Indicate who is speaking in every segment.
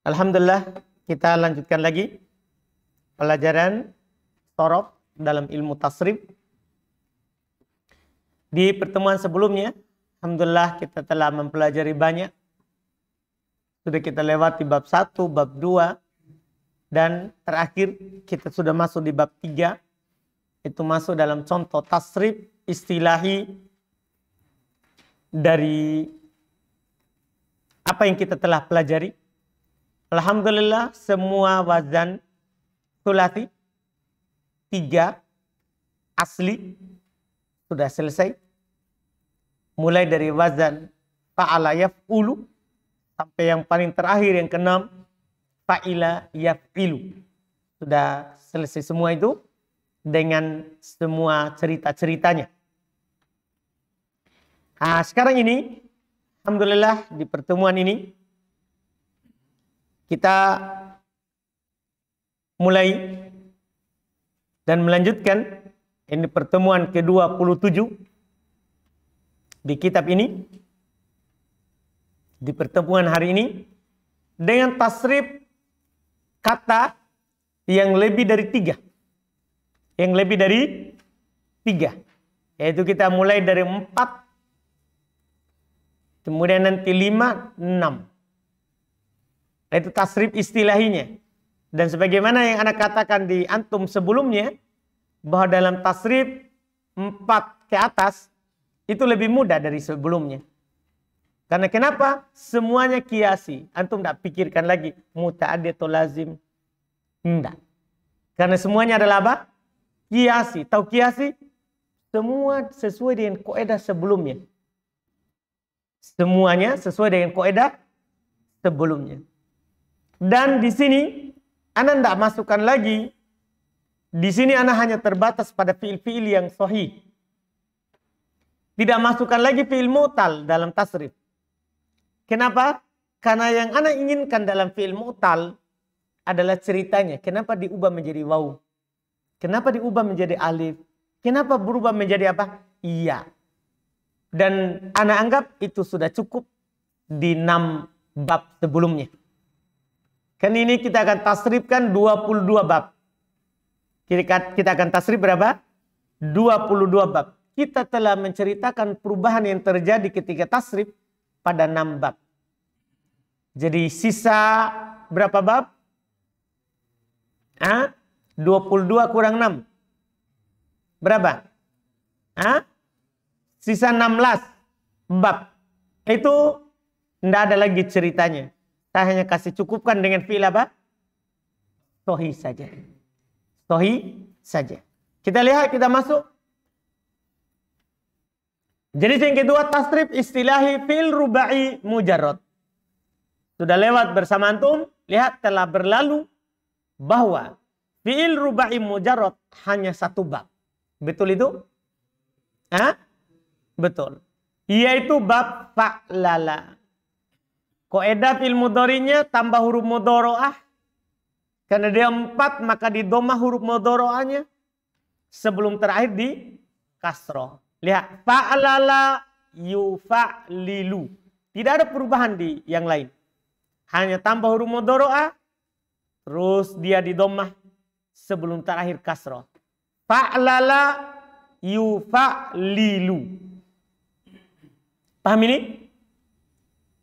Speaker 1: Alhamdulillah kita lanjutkan lagi pelajaran sorof dalam ilmu tasrif. Di pertemuan sebelumnya Alhamdulillah kita telah mempelajari banyak. Sudah kita lewati bab 1, bab 2 dan terakhir kita sudah masuk di bab 3 itu masuk dalam contoh tasrif istilahi dari apa yang kita telah pelajari. Alhamdulillah semua wazan sulati tiga asli sudah selesai. Mulai dari wazan fa'ala yaf'ulu sampai yang paling terakhir yang keenam fa'ila yaf'ilu. Sudah selesai semua itu dengan semua cerita-ceritanya. Nah, sekarang ini, Alhamdulillah di pertemuan ini, kita mulai dan melanjutkan ini pertemuan ke-27 di kitab ini. Di pertemuan hari ini dengan tasrif kata yang lebih dari tiga. Yang lebih dari tiga. Yaitu kita mulai dari empat. Kemudian nanti lima, enam. Itu tasrif istilahinya. Dan sebagaimana yang anak katakan di antum sebelumnya. Bahwa dalam tasrif empat ke atas. Itu lebih mudah dari sebelumnya. Karena kenapa? Semuanya kiasi. Antum tidak pikirkan lagi muta'addi atau lazim. Tidak. Karena semuanya adalah apa? Kiasi. Tahu kiasi? Semua sesuai dengan koedah sebelumnya. Semuanya sesuai dengan koedah sebelumnya. Dan di sini Anda tidak masukkan lagi. Di sini Anda hanya terbatas pada fiil-fiil yang sahih. Tidak masukkan lagi fiil mutal dalam tasrif. Kenapa? Karena yang anak inginkan dalam fi'il mu'tal adalah ceritanya. Kenapa diubah menjadi waw? Kenapa diubah menjadi alif? Kenapa berubah menjadi apa? Iya. Dan anak anggap itu sudah cukup di enam bab sebelumnya. Kan ini kita akan tasrifkan 22 bab. Kita akan tasrif berapa? 22 bab. Kita telah menceritakan perubahan yang terjadi ketika tasrif pada enam bab. Jadi sisa berapa bab? Ah, 22 kurang 6. Berapa? Ah? Sisa 16 bab. Itu tidak ada lagi ceritanya. Saya hanya kasih cukupkan dengan fi'il apa? Sohi saja. Sohi saja. Kita lihat, kita masuk Jenis yang kedua tasrif istilahi fil rubai mujarrad. Sudah lewat bersama antum, lihat telah berlalu bahwa fiil rubai mujarrad hanya satu bab. Betul itu? Hah? Betul. Yaitu bab fa'lala. Koedah fil mudorinya tambah huruf mudoro'ah. Karena dia empat maka di doma huruf mudoro'ahnya. Sebelum terakhir di kasroh. Lihat, fa'lala yufa'lilu. Tidak ada perubahan di yang lain. Hanya tambah huruf mudoro'a, terus dia di domah sebelum terakhir kasroh. Fa'lala yufa'lilu. Paham ini?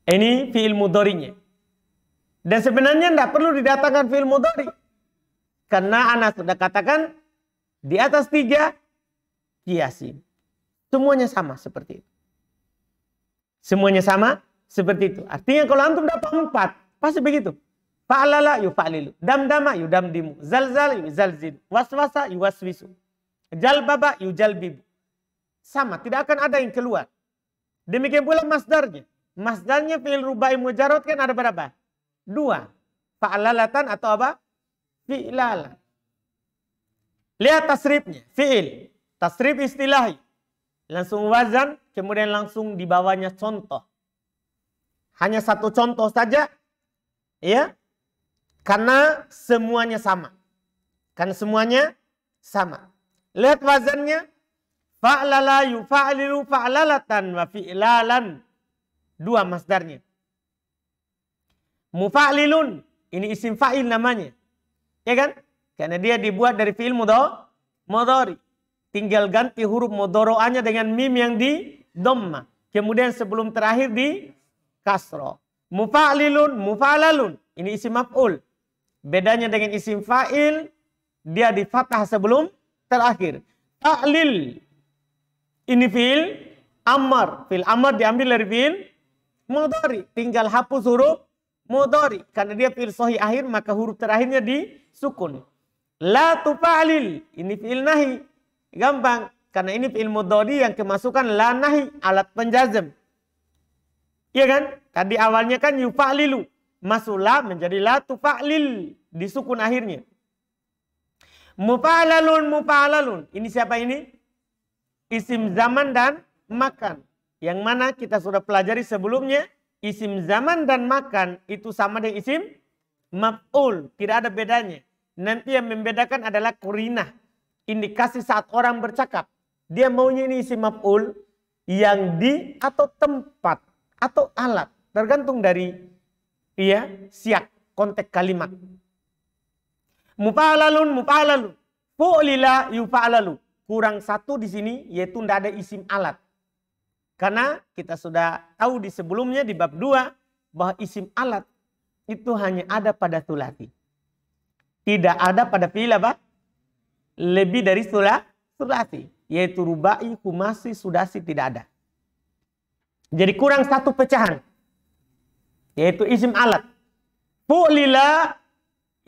Speaker 1: Ini fi'il mudorinya. Dan sebenarnya tidak perlu didatangkan fi'il mudori. Karena anak sudah katakan di atas tiga kiasin. Semuanya sama seperti itu. Semuanya sama seperti itu. Artinya kalau antum dapat empat, pasti begitu. Fa'alala yufa'lilu. Damdama yudamdimu. Zalzal yuzalzilu. Waswasa yuwaswisu. Jalbaba yujalbibu. Sama, tidak akan ada yang keluar. Demikian pula masdarnya. Masdarnya fi'il rubai mujarot kan ada berapa? Dua. Fa'alalatan atau apa? Fi'lala. Lihat tasrifnya. Fi'il. Tasrif istilahi langsung wazan, kemudian langsung dibawanya contoh. Hanya satu contoh saja, ya, karena semuanya sama. Kan semuanya sama. Lihat wazannya. Fa'lala yufa'lilu fa'lalatan wa fi'lalan. Dua masdarnya. Mufa'lilun. Ini isim fa'il namanya. Ya kan? Karena dia dibuat dari fi'il mudhari. Tinggal ganti huruf mudhoro'anya dengan mim yang di domma. Kemudian sebelum terakhir di kasro. Mufa'lilun, mufa'lalun. Ini isim maf'ul. Bedanya dengan isim fa'il, dia di fathah sebelum terakhir. Ta'lil. Ini fi'il amar. Fi'il amar diambil dari fi'il mudhari. Tinggal hapus huruf mudhari. Karena dia fi'il sohi akhir, maka huruf terakhirnya di sukun. La tufa'lil. Ini fi'il nahi. Gampang. Karena ini fi'il mudhari yang kemasukan la nahi. Alat penjazem. Iya kan? Tadi awalnya kan yufa'lilu. Masula menjadi la tufa'lil. Di sukun akhirnya. Mufa'lalun, mufa'lalun. Ini siapa ini? Isim zaman dan makan. Yang mana kita sudah pelajari sebelumnya. Isim zaman dan makan itu sama dengan isim maf'ul. Tidak ada bedanya. Nanti yang membedakan adalah kurinah. Indikasi saat orang bercakap. Dia maunya ini isim maf'ul yang di atau tempat atau alat. Tergantung dari Iya, siak konteks kalimat. Mufa'alalun mufa'alalun. Fu'lila yufa'alalu. Kurang satu di sini yaitu tidak ada isim alat. Karena kita sudah tahu di sebelumnya di bab 2 bahwa isim alat itu hanya ada pada sulati. Tidak ada pada fi'il apa? Lebih dari sulati. Yaitu rubai, kumasi, sudasi tidak ada. Jadi kurang satu pecahan yaitu isim alat. Fu'lila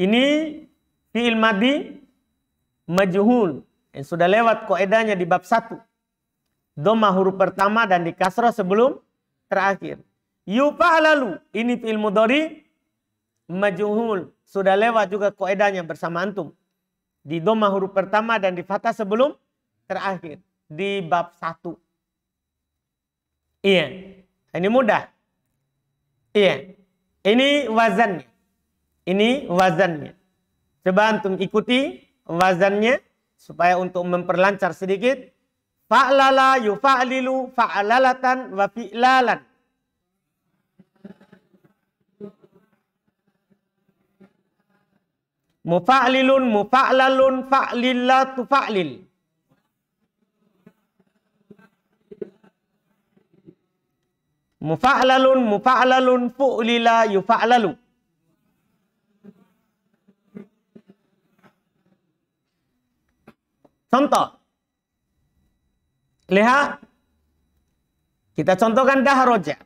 Speaker 1: ini fi'il madi majhul yang sudah lewat koedanya di bab 1. Doma huruf pertama dan di kasrah sebelum terakhir. Yufa'lalu ini fi'il mudhari majhul sudah lewat juga koedanya bersama antum. Di doma huruf pertama dan di fathah sebelum terakhir di bab 1. Iya. Ini mudah. Iya. Ini wazannya. Ini wazannya. Coba antum ikuti wazannya supaya untuk memperlancar sedikit. Fa'lala yufa'lilu fa'lalatan wa fi'lalan. Mufa'lilun mufa'lalun fa'lillatu fa'lil. Mufa'lalun mufa'lalun fu'lila yufa'lalu. Contoh. Lihat. Kita contohkan dahroja.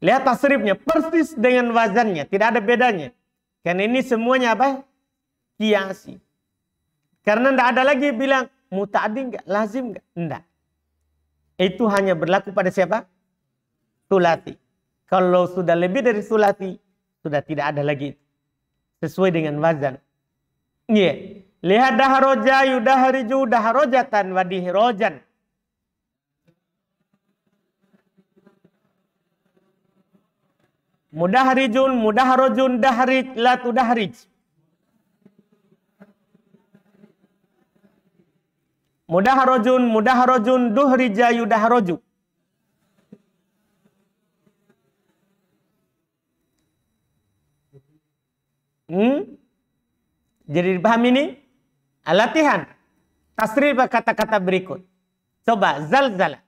Speaker 1: Lihat tasrifnya. Persis dengan wazannya. Tidak ada bedanya. Karena ini semuanya apa? Kiasi. Karena tidak ada lagi bilang muta'adi enggak, lazim enggak. Enggak. Itu hanya berlaku pada siapa? sulati. Kalau sudah lebih dari sulati, sudah tidak ada lagi. Sesuai dengan wazan. Iya. Yeah. Lihat daharoja yudahariju daharojatan wadihrojan. Mudahrijun, mudahrojun, dahrij, la tudahrij. Mudahrojun, mudahrojun, duhrija yudahroju. Hmm? Jadi dipahami ini? Latihan. Tasrif kata-kata berikut. Coba zalzala.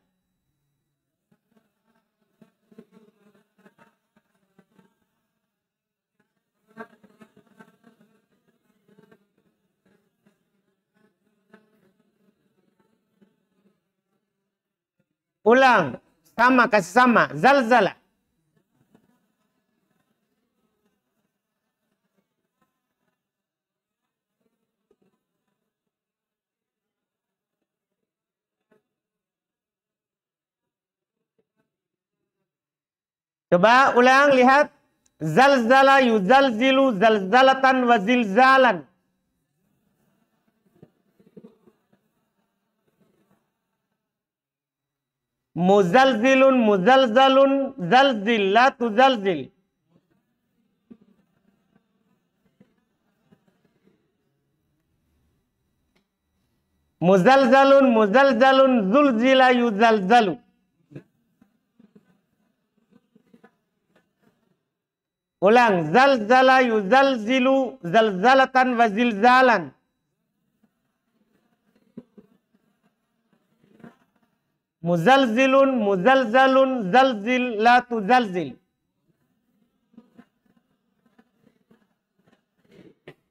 Speaker 1: Ulang. Sama, kasih sama. Zalzala. Coba ulang lihat. Zalzala yuzalzilu zalzalatan wa zilzalan. Muzalzilun muzalzalun zalzil la tuzalzil. Muzalzalun, muzalzalun, zulzila yuzalzalu. Ulang, zalzala yuzalzilu, zalzalatan wa zilzalan. Muzalzilun, muzalzalun, zalzil, la tuzalzil.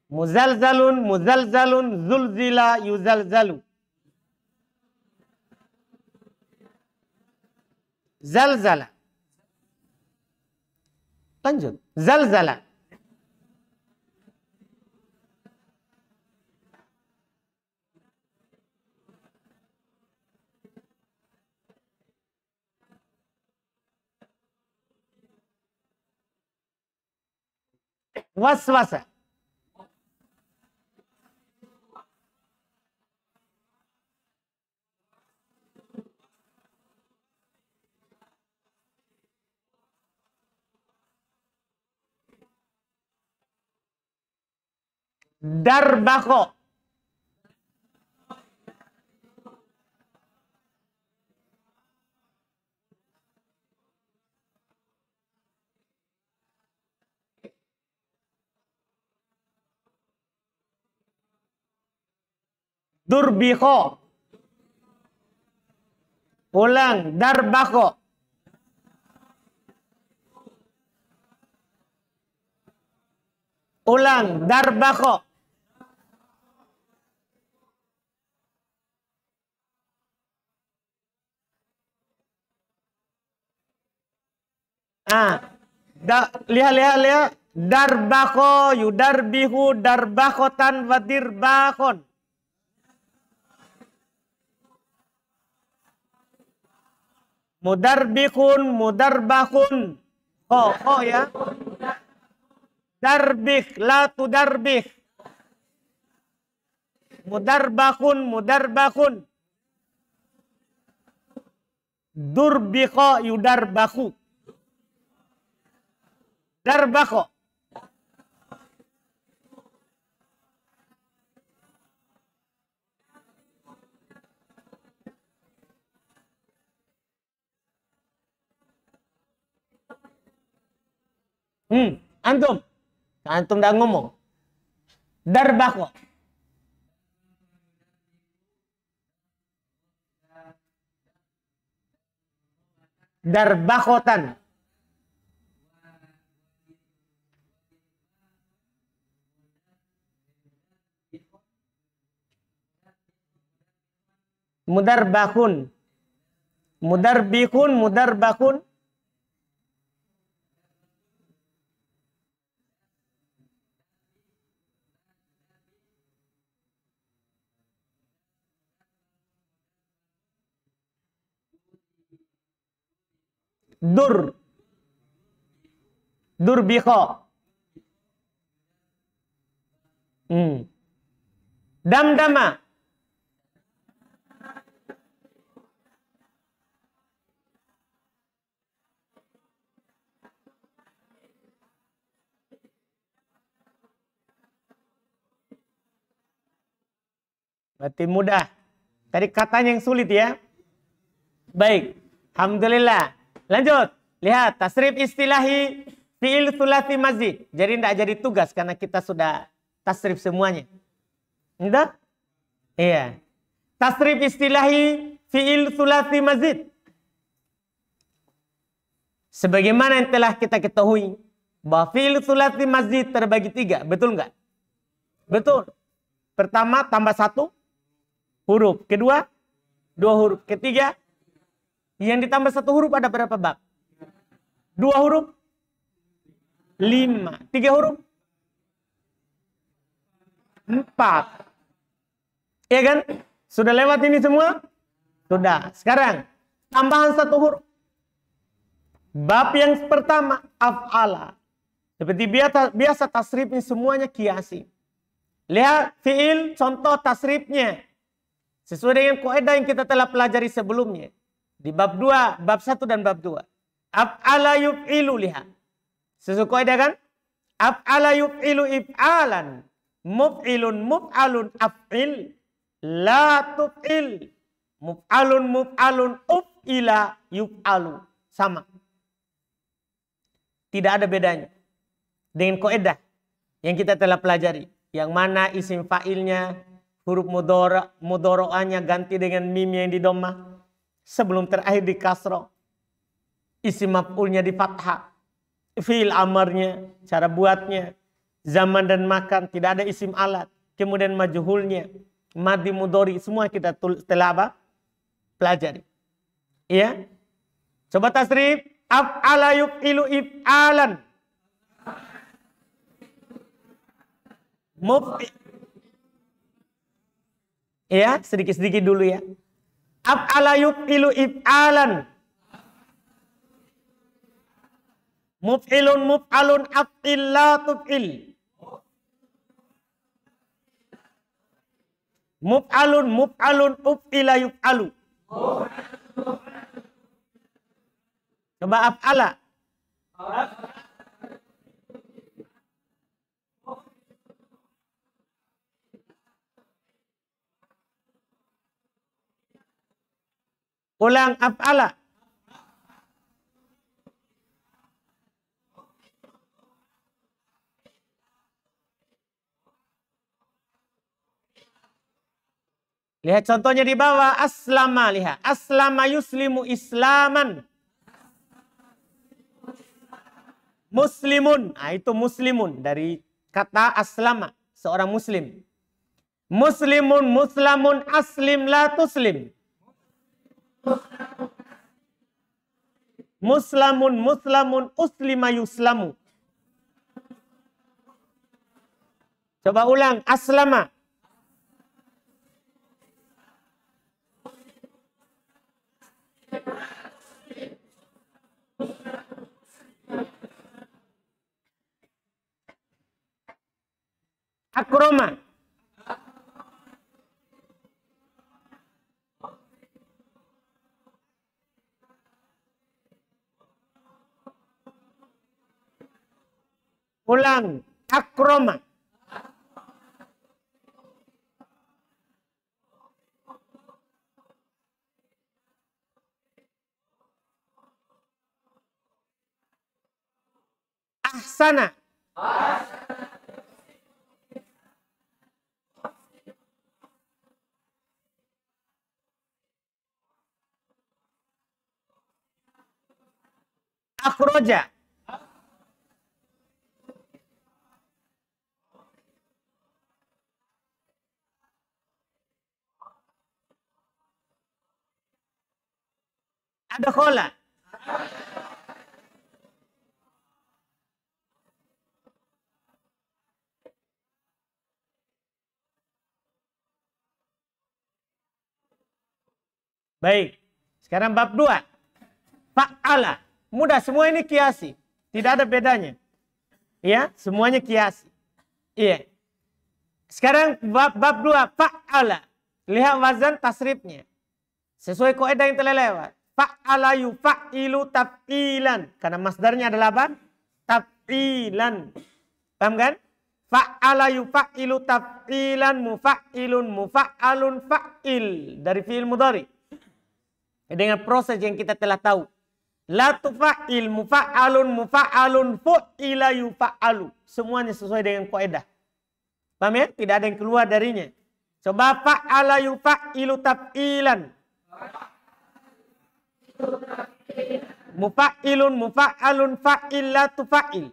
Speaker 1: Muzalzalun, muzalzalun, zulzila, yuzalzalu. Zalzala. Lanjut. Zalzala. Waswasa. Darbako. Durbiko. Ulang, darbako. Ulang, darbako. Ah, da, lihat lihat lihat darbako yudarbihu darbakotan wadirbakon. Mudarbikun mudarbakun. Oh, oh ya. Darbik la tudarbik. Mudarbakun mudarbakun. Durbiko yudarbaku. Darbako. Hmm, antum. Antum dah ngomong. Darbako. Darbakotan. Mudarbakun. Mudarbikun, mudarbakun. Dur. Durbikho. Hmm. Damdama. Berarti mudah. Tadi katanya yang sulit ya. Baik. Alhamdulillah. Lanjut. Lihat. Tasrif istilahi fi'il sulasi mazid. Jadi tidak jadi tugas karena kita sudah tasrif semuanya. Tidak? Iya. Tasrif istilahi fi'il sulasi mazid. Sebagaimana yang telah kita ketahui bahwa fi'il sulasi mazid terbagi tiga. Betul nggak? Betul. Pertama tambah satu, huruf. Kedua, dua huruf. Ketiga, yang ditambah satu huruf ada berapa bab? Dua huruf? Lima. Tiga huruf? Empat. Ya kan? Sudah lewat ini semua? Sudah. Sekarang, tambahan satu huruf. Bab yang pertama, af'ala. Seperti biasa, biasa tasrifnya semuanya kiasi. Lihat fiil contoh tasrifnya. Sesuai dengan kaidah yang kita telah pelajari sebelumnya. Di bab 2, bab 1 dan bab 2. Af'ala yuf'ilu liha. Sesuai kan? Af'ala yuf'ilu if'alan. Muf'ilun muf'alun af'il. la tuf'il. Muf'alun muf'alun uf'ila yuf'alu. Sama. Tidak ada bedanya. Dengan koedah yang kita telah pelajari. Yang mana isim fa'ilnya, huruf mudoro, mudoro'anya ganti dengan mim yang di domah. Sebelum terakhir di kasro. Isim maf'ulnya di fathah. Fi'il amarnya, cara buatnya. Zaman dan makan, tidak ada isim alat. Kemudian majuhulnya, madi mudori, semua kita telah apa? Pelajari. Iya? Coba tasrif af'ala yuf'ilu if'alan. Muf'i. Ya, sedikit-sedikit dulu ya. Af'ala yuf'ilu if'alan. Muf'ilun muf'alun af'il la tuf'il. Muf'alun muf'alun uf'ila yuf'alu. Coba af'ala. Ulang af'ala. Lihat contohnya di bawah. Aslama, lihat. Aslama yuslimu islaman. Muslimun. Nah, itu muslimun dari kata aslama, seorang muslim. Muslimun, muslamun, aslim, la tuslim. Muslamun, muslamun, uslima yuslamu. Coba ulang, aslama. Akroma. Ulang. Akroma. Ahsana. Ahsana. Khola. Baik. Sekarang bab dua. Fa'ala. Mudah, semua ini kiasi. Tidak ada bedanya. Ya, semuanya kiasi. Iya. Sekarang bab, bab dua, fa'ala. Lihat wazan tasrifnya. Sesuai kaidah yang telah lewat. Fa'ala yufa'ilu taf'ilan. Karena masdarnya adalah apa? Taf'ilan. Paham kan? Fa'ala yufa'ilu taf'ilan mufa'ilun mufa'alun fa'il. Dari fi'il mudari. Dengan proses yang kita telah tahu. La tufa'il mufa'alun mufa'alun fu'ila yufa'alu. Semuanya sesuai dengan kaidah. Paham ya? Tidak ada yang keluar darinya. Coba fa'ala yufa'ilu taf'ilan. Mufa'ilun mufa'alun fa'il la tufa'il.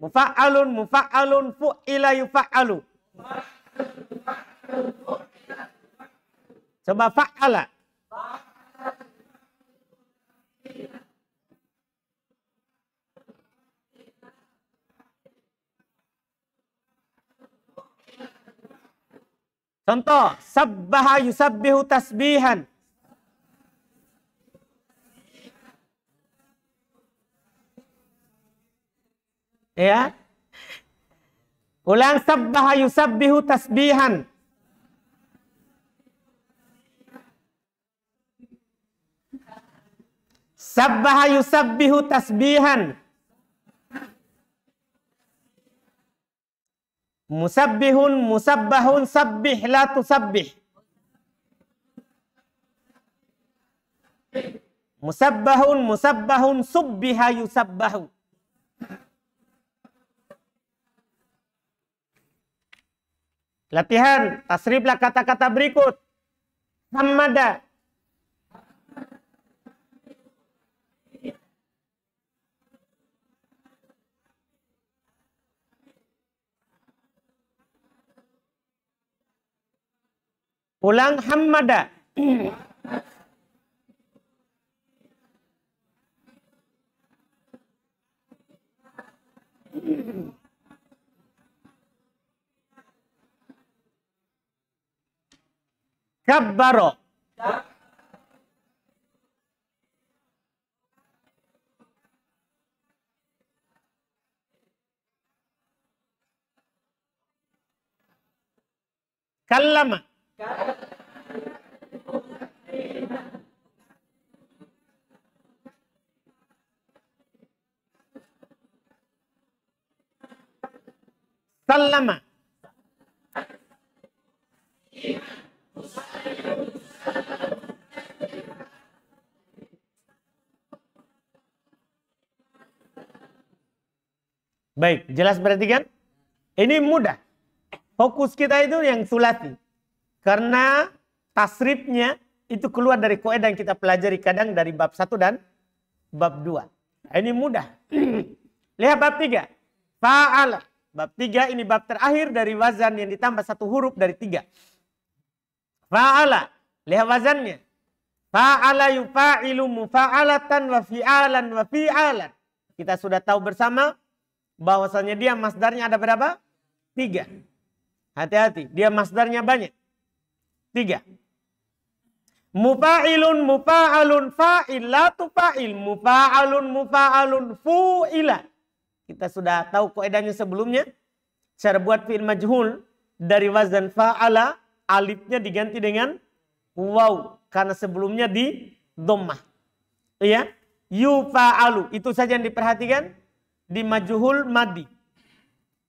Speaker 1: Mufa'alun mufa'alun fu'ila yufa'alu. Coba fa'ala. Contoh, sabbaha yusabbihu tasbihan. Ya. Ulang sabbaha yusabbihu tasbihan. Sabbaha yusabbihu tasbihan. Musabbihun, musabbahun, sabbih, la tusabbih. Musabbahun, musabbahun, subbiha yusabbahu. Latihan, tasriflah kata-kata berikut. Hamada. Ulang hamada. Kabbaro. Kallama. Sallama. Baik, jelas berarti kan? Ini mudah. Fokus kita itu yang sulati. Karena tasrifnya itu keluar dari koedah yang kita pelajari kadang dari bab 1 dan bab 2. Nah, ini mudah. Lihat bab 3. Fa'ala. Bab 3 ini bab terakhir dari wazan yang ditambah satu huruf dari 3. Fa'ala. Lihat wazannya. Fa'ala yufa'ilu mufa'alatan wa fi'alan wa fi'alan. Kita sudah tahu bersama bahwasanya dia masdarnya ada berapa? Tiga. Hati-hati, dia masdarnya banyak. Tiga. Mufa'ilun, mufa'alun, fa'il. Mufa'alun, mufa'alun, fu'ila. Kita sudah tahu koedahnya sebelumnya. Cara buat fi'il majhul dari wazan fa'ala, alifnya diganti dengan waw. Karena sebelumnya di dhammah. Iya. Yufa'alu. Itu saja yang diperhatikan di majuhul madi.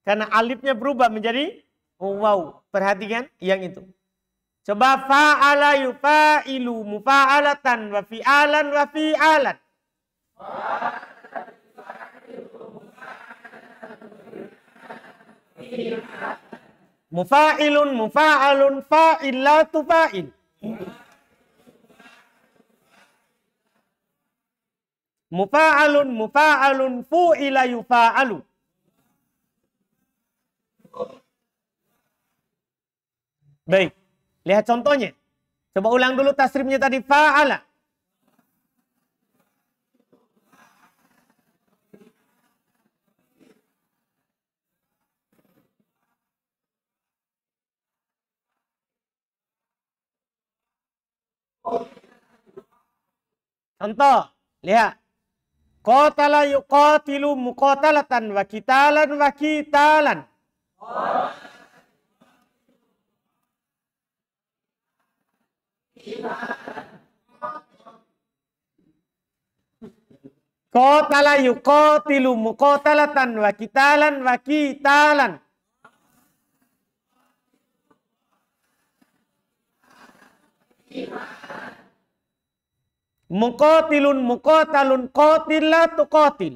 Speaker 1: Karena alifnya berubah menjadi waw. Perhatikan yang itu. Coba fa'ala yufa'ilu mufa'alatan wa fi'alan wa fi'alan. Mufa'ilun mufa'alun fa'il. Mufa'alun mufa'alun fu'ila yufa'alu. Baik. Lihat contohnya. Coba ulang dulu tasrifnya tadi fa'ala. Contoh, lihat. Qatala yuqatilu muqatalatan wa kitalan wa kitalan. Qatala yuqatilu muqatalatan wa kitalan wa kitalan. Muqatilun muqatalun qatila tuqatil.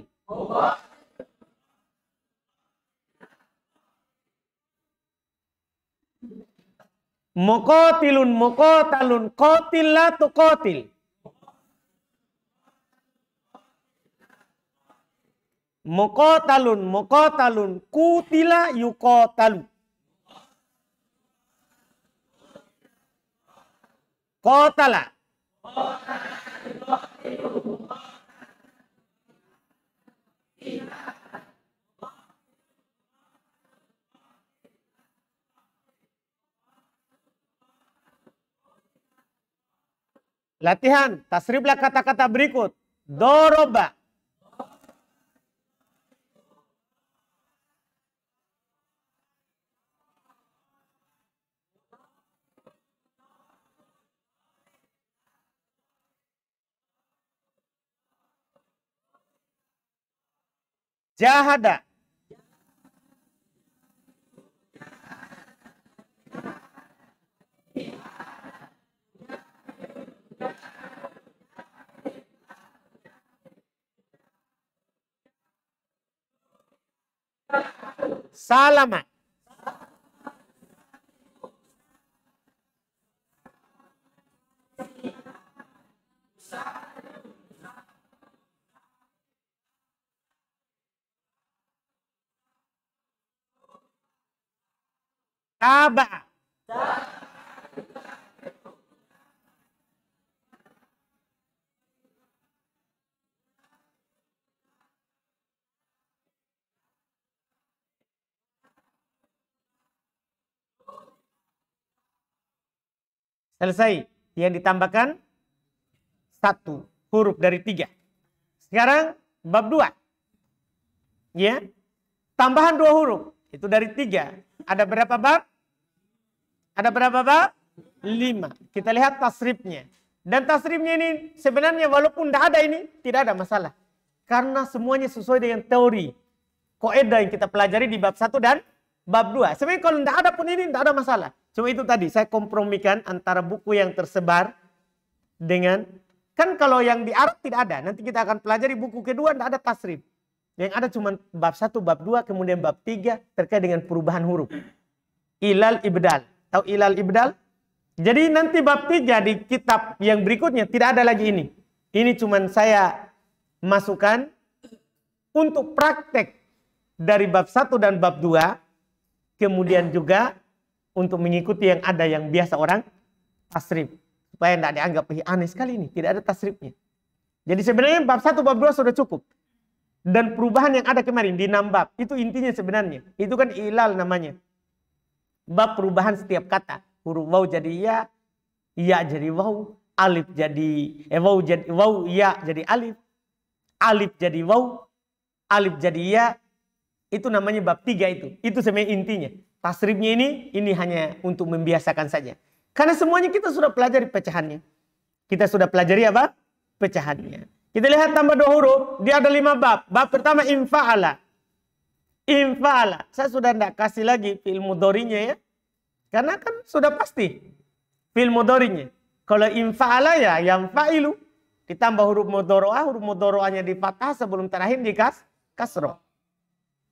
Speaker 1: Muqatilun muqatalun qatila tuqatil. Muqatalun muqatalun kutila yuqatalu. Qatala. Latihan, tasriflah kata-kata berikut. Doroba. Jahada. Salama. Taba. Selesai. Yang ditambahkan satu huruf dari tiga. Sekarang bab dua. Ya. Tambahan dua huruf. Itu dari tiga. Ada berapa bab? Ada berapa bab? Lima. Kita lihat tasrifnya. Dan tasrifnya ini sebenarnya walaupun tidak ada ini, tidak ada masalah. Karena semuanya sesuai dengan teori. Koedah yang kita pelajari di bab satu dan bab dua. Sebenarnya kalau tidak ada pun ini tidak ada masalah. Cuma itu tadi saya kompromikan antara buku yang tersebar dengan kan kalau yang di Arab tidak ada. Nanti kita akan pelajari buku kedua tidak ada tasrif. Yang ada cuma bab satu, bab dua, kemudian bab tiga terkait dengan perubahan huruf. Ilal ibdal. Tahu ilal ibdal? Jadi nanti bab tiga di kitab yang berikutnya tidak ada lagi ini. Ini cuma saya masukkan untuk praktek dari bab satu dan bab dua. Kemudian juga untuk mengikuti yang ada yang biasa orang tasrif. Supaya tidak dianggap aneh sekali ini. Tidak ada tasrifnya. Jadi sebenarnya bab satu, bab dua sudah cukup. Dan perubahan yang ada kemarin di enam bab. Itu intinya sebenarnya. Itu kan ilal namanya. Bab perubahan setiap kata. Huruf waw jadi ya. Ya jadi waw. Alif jadi eh, waw jadi waw ya jadi alif. Alif jadi waw. Alif jadi ya. Itu namanya bab tiga itu. Itu sebenarnya intinya. Tasrifnya ini, ini hanya untuk membiasakan saja. Karena semuanya kita sudah pelajari pecahannya. Kita sudah pelajari apa? Pecahannya. Kita lihat tambah dua huruf. Dia ada lima bab. Bab pertama infa'ala. Infa'ala. Saya sudah tidak kasih lagi fi'il mudorinya ya. Karena kan sudah pasti fi'il mudorinya. Kalau infa'ala ya yang fa'ilu. Ditambah huruf mudoro'ah. Huruf mudoro'ahnya di fathah sebelum terakhir di kas, kasro.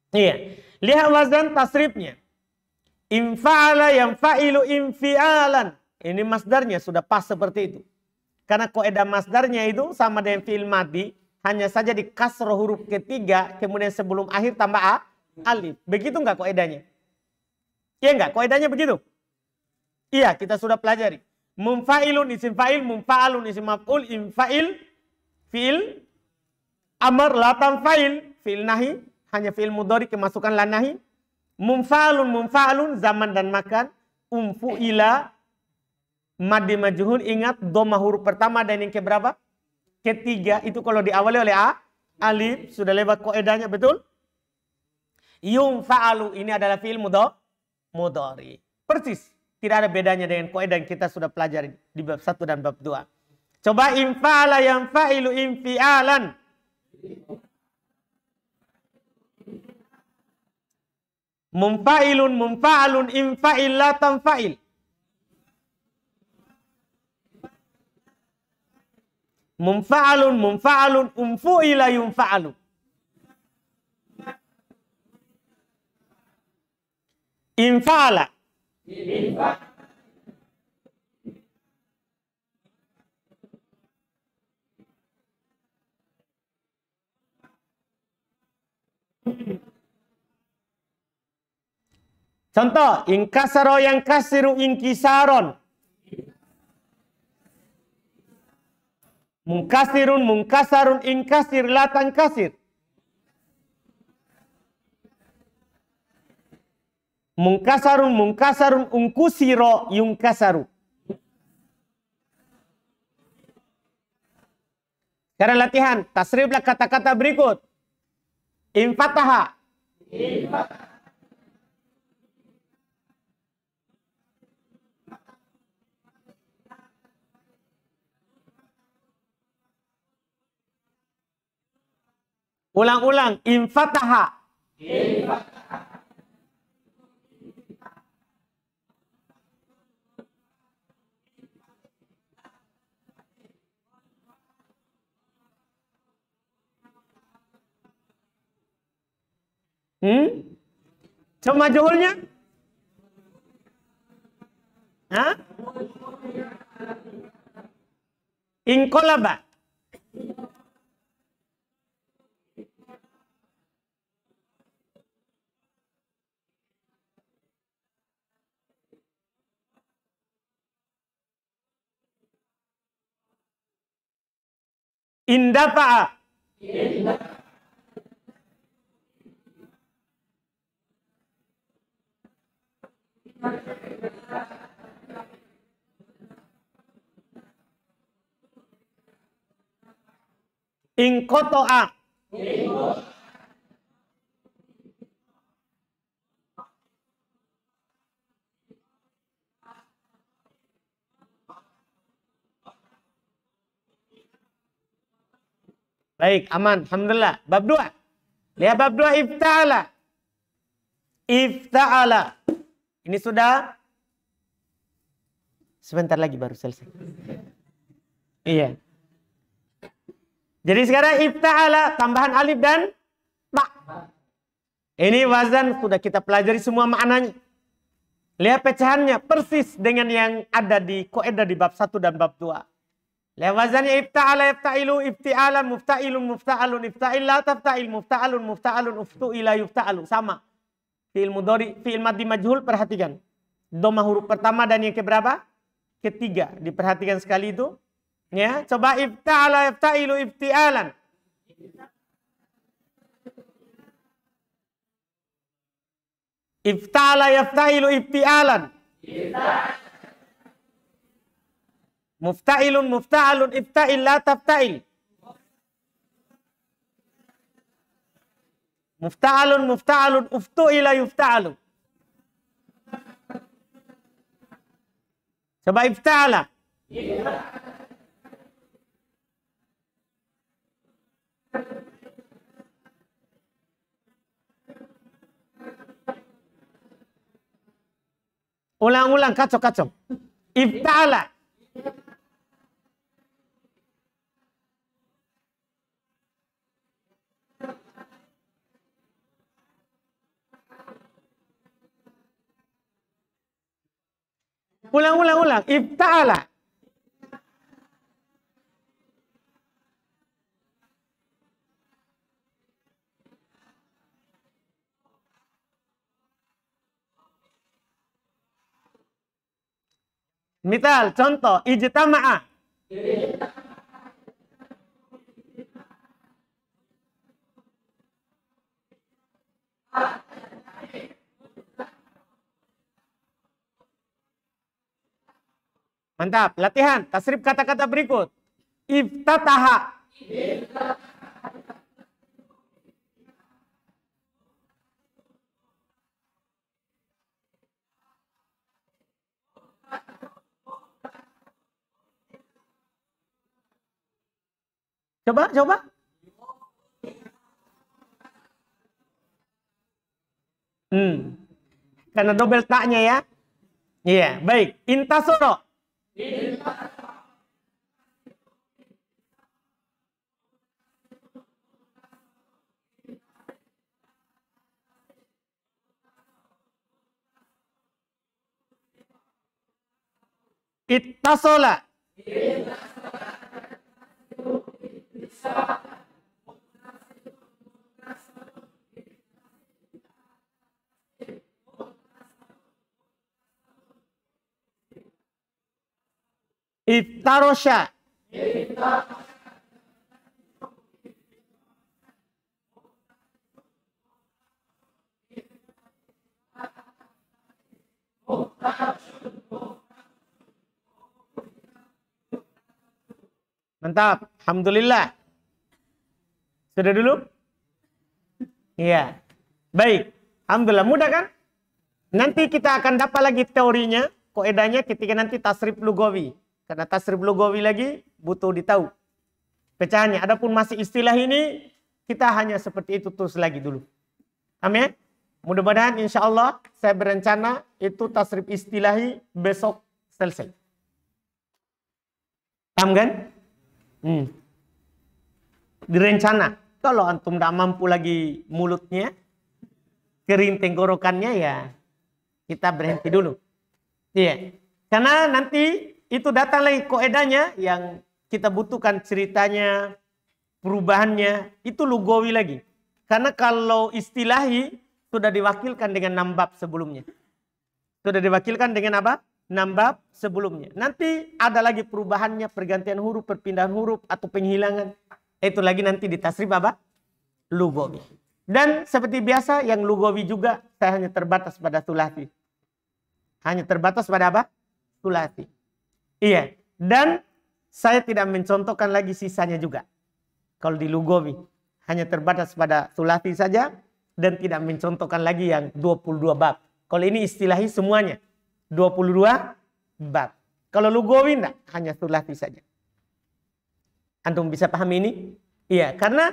Speaker 1: Iya. Lihat wazan tasrifnya. Infa'ala yang fa'ilu infi'alan. Ini masdarnya sudah pas seperti itu. Karena koedah masdarnya itu sama dengan fi'il mati. Hanya saja di kasroh huruf ketiga. Kemudian sebelum akhir tambah a, alif. Begitu enggak koedahnya? Iya enggak? Koedahnya begitu? Iya kita sudah pelajari. Mumfa'ilun isim fa'il, mumfa'alun isim maf'ul, infa'il, fi'il, amar, latam fa'il, fi'il nahi, hanya fi'il mudori kemasukan la nahi, Mumfa'alun mumfa'alun zaman dan makan. Umfu ila madi majhul ingat doma huruf pertama dan yang keberapa? Ketiga itu kalau diawali oleh a alif sudah lewat koedanya betul? Yung fa'alu ini adalah fi'il mudhari. Persis. Tidak ada bedanya dengan koedah yang kita sudah pelajari di bab 1 dan bab 2. Coba infa'ala yang fa'ilu infi'alan. Mumfa'ilun mumfa'alun infa'il la tanfa'il. Mumfa'alun mumfa'alun umfu'ila yunfa'alu. Infa'ala. Infa'ala. Contoh, inkasaro yang kasiru inkisaron. Mungkasirun mungkasarun inkasir latan kasir. Mungkasarun mungkasarun ungkusiro yungkasaru. Sekarang latihan, tasriflah kata-kata berikut. Infataha. Infataha. Ulang-ulang. Infataha. Hmm? Coba majhulnya? Hah? Inqalaba. Indafa'a. Ingkoto'a. Baik, aman. Alhamdulillah. Bab dua. Lihat bab dua ifta'ala. Ifta'ala. Ini sudah sebentar lagi baru selesai. Iya. Jadi sekarang ifta'ala tambahan alif dan ta. Ini wazan sudah kita pelajari semua maknanya. Lihat pecahannya persis dengan yang ada di koedah di bab 1 dan bab 2. Lihat wazannya ifta'ala iftailu ifti'alan mufta'ilun mufta'alun ifta'il la tafta'il mufta'alun mufta'alun uftu'ila yufta'alu sama. Fi'il mudhari, fi'il madhi majhul perhatikan. Doma huruf pertama dan yang keberapa? Ketiga. Diperhatikan sekali itu. Ya, coba ifta'ala ifta'ilu ifti'alan. Ifta'ala yafta'ilu ifti'alan. Mufta'ilun mufta'alun ifta'il la tafta'il. Mufta'alun mufta'alun uftu'ila yufta'alu. Coba ifta'ala. Ulang-ulang kacau-kacau. Ifta'ala. Ulang, ulang. Ifta'ala. Misal, contoh, ijtama'a. Mantap, latihan. Tasrif kata-kata berikut. Iftataha. Coba, coba. Hmm. Karena double taknya ya. Iya, yeah. baik. Intasoro. Ittasola. Iftarosha. Mantap. Alhamdulillah. Sudah dulu? Iya. Baik. Alhamdulillah. Mudah kan? Nanti kita akan dapat lagi teorinya, koedanya ketika nanti tasrif lugawi. Karena tasrif lugawi lagi butuh ditahu. Pecahannya. Adapun masih istilah ini, kita hanya seperti itu terus lagi dulu. Amin. Mudah-mudahan insya Allah saya berencana itu tasrif istilahi besok selesai. Paham kan? Hmm. Direncana. Kalau antum tidak mampu lagi mulutnya, kering tenggorokannya ya kita berhenti dulu. Iya. Karena nanti itu datang lagi koedanya yang kita butuhkan ceritanya, perubahannya, itu lugawi lagi. Karena kalau istilahi sudah diwakilkan dengan nambab sebelumnya. Sudah diwakilkan dengan apa? Nambab sebelumnya. Nanti ada lagi perubahannya, pergantian huruf, perpindahan huruf, atau penghilangan. Itu lagi nanti di tasrif apa? Lugawi. Dan seperti biasa yang lugawi juga saya hanya terbatas pada sulasi. Hanya terbatas pada apa? Sulasi. Iya. Dan saya tidak mencontohkan lagi sisanya juga. Kalau di lugawi. Hanya terbatas pada sulasi saja. Dan tidak mencontohkan lagi yang 22 bab. Kalau ini istilahi semuanya. 22 bab. Kalau lugawi enggak. Hanya sulasi saja. Antum bisa paham ini? Iya. Karena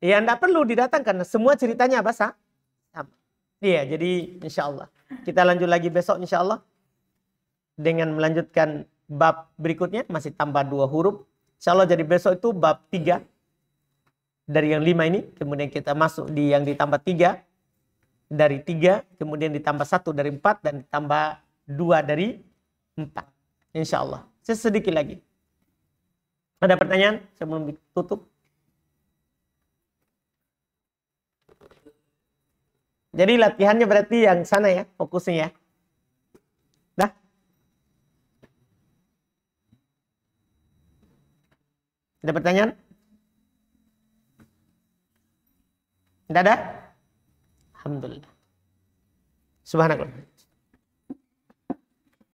Speaker 1: Ya tidak perlu didatangkan. Semua ceritanya apa? Sama. Iya, jadi insya Allah. Kita lanjut lagi besok insya Allah. Dengan melanjutkan bab berikutnya. Masih tambah dua huruf. Insya Allah jadi besok itu bab tiga. Dari yang lima ini. Kemudian kita masuk di yang ditambah tiga. Dari tiga. Kemudian ditambah satu dari empat. Dan ditambah dua dari empat. Insya Allah. Sesedikit lagi. Ada pertanyaan sebelum ditutup? Jadi latihannya berarti yang sana ya, fokusnya ya. Dah? Ada pertanyaan? Tidak ada? Alhamdulillah. Subhanallah.